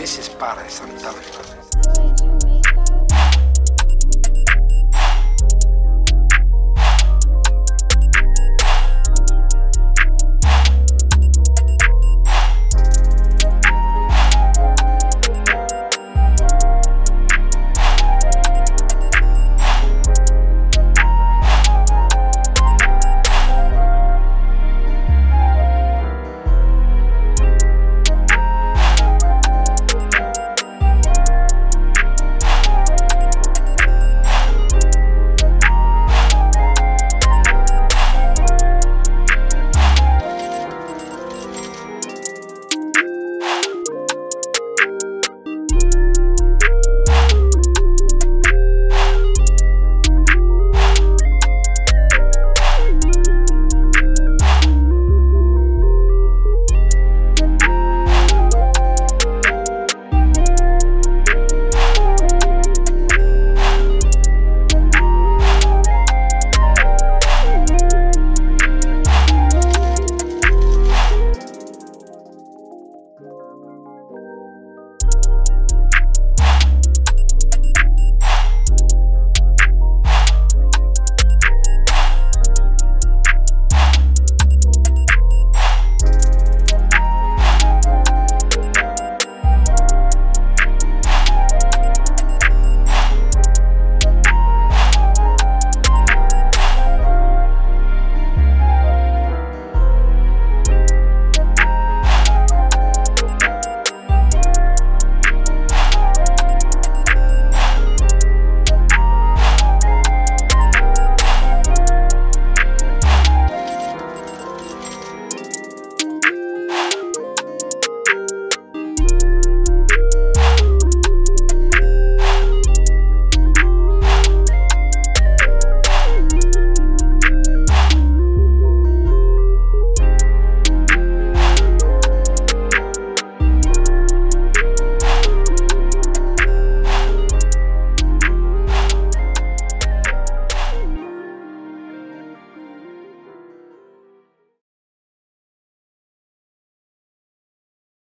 This is Paris, I'm telling you.